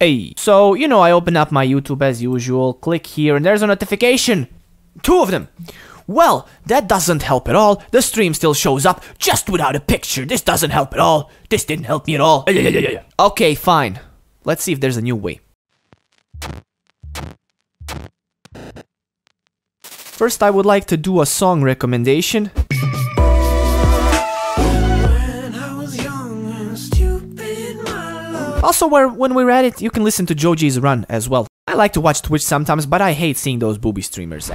Hey, so, you know, I open up my YouTube as usual, click here, and there's a notification. Two of them. Well, that doesn't help at all. The stream still shows up, just without a picture. This doesn't help at all. This didn't help me at all. Okay, fine. Let's see if there's a new way. First, I would like to do a song recommendation. Also, where when we're at it, you can listen to Joji's run as well. I like to watch Twitch sometimes, but I hate seeing those booby streamers.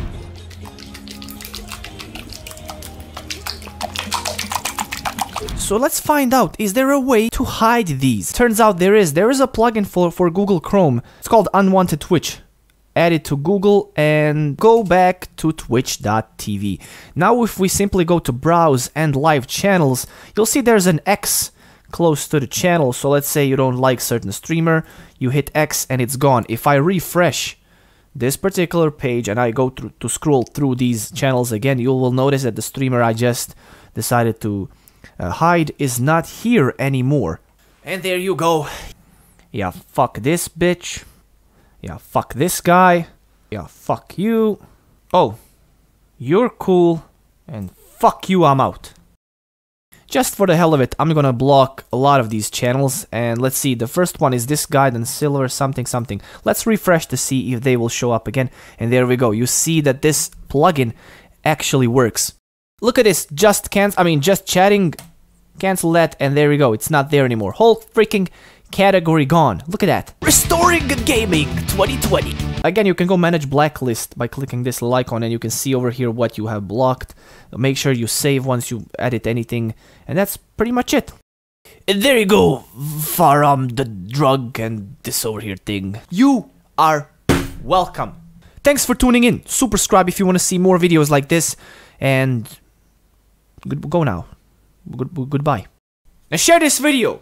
So let's find out, is there a way to hide these? Turns out there is. There is a plugin for, for Google Chrome. It's called Unwanted Twitch. Add it to Google and go back to twitch.tv. Now if we simply go to browse and live channels, you'll see there's an X close to the channel. So let's say you don't like certain streamer, you hit X and it's gone. If I refresh this particular page and I go through, to scroll through these channels again, you will notice that the streamer I just decided to uh, hide is not here anymore. And there you go. Yeah, fuck this bitch. Yeah, fuck this guy. Yeah, fuck you. Oh, you're cool. And fuck you, I'm out. Just for the hell of it, I'm gonna block a lot of these channels. And let's see, the first one is this guy, then silver something something. Let's refresh to see if they will show up again. And there we go. You see that this plugin actually works. Look at this, just can't, I mean, just chatting, cancel that, and there we go, it's not there anymore. Whole freaking category gone. Look at that. Restoring Gaming 2020. Again, you can go manage blacklist by clicking this icon and you can see over here what you have blocked. Make sure you save once you edit anything, and that's pretty much it. And there you go, far from the drug and this over here thing. You are welcome. Thanks for tuning in. Subscribe if you want to see more videos like this, and good, go now. Good, goodbye. And share this video.